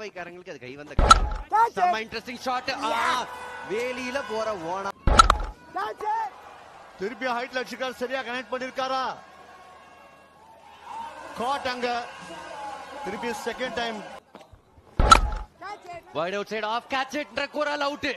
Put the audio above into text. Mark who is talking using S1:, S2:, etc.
S1: கோவைக்காரங்களுக்கு அது கை வந்த செம்ம இன்ட்ரெஸ்டிங் ஷாட் வேலியில போற ஓனா
S2: திருப்பி ஹைட்ல அடிச்சிருக்காரு சரியா கனெக்ட் பண்ணிருக்காரா? காட் அங்க. திருப்பி second time
S1: wide outside off catch it குரல் அவுட்